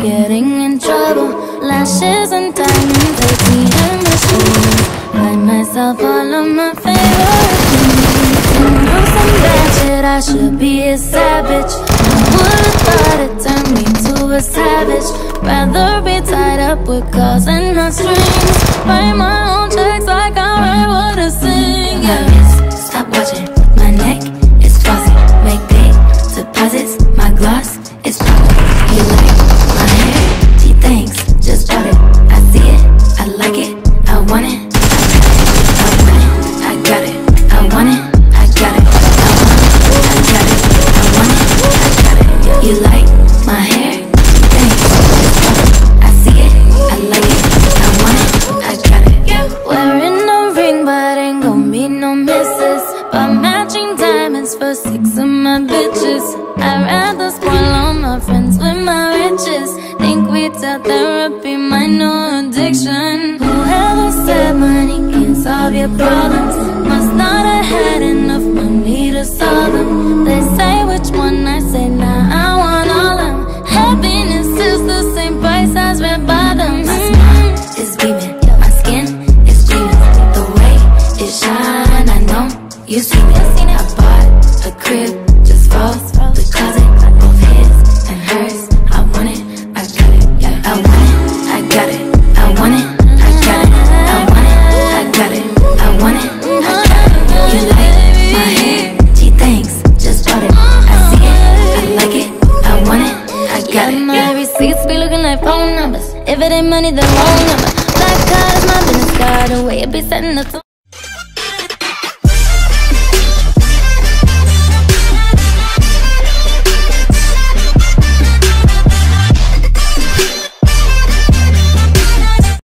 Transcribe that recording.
getting in trouble. Lashes and diamonds, ATM machines. Buy myself all of my favorite things. You know bad shit, I should be a savage. I would've thought it turned me to a savage. Rather be tied up with calls and not strings. Write my own checks like I write what I sing. Yeah. I got it. I want it. I got it. I want it. I got it. I want it. I got it. I want it. I got it. You like my hair? Thanks. I see it. I like it. I want it. I got it. Wearing no ring, but ain't gon' be no misses. But matching diamonds for six of my bitches. I'd rather spoil all my friends with my riches. Think we retail therapy, my new solve your problems must not have had enough money to solve them. They say which one I say, nah, I want all of them. Happiness is the same price as red bottoms. My smile is beaming, my skin is gleaming. The way it shine, I know you seen it. I bought a crib just for the closet, phone numbers. If it ain't money, then wrong number. Black card is my business card. The way it be setting tone.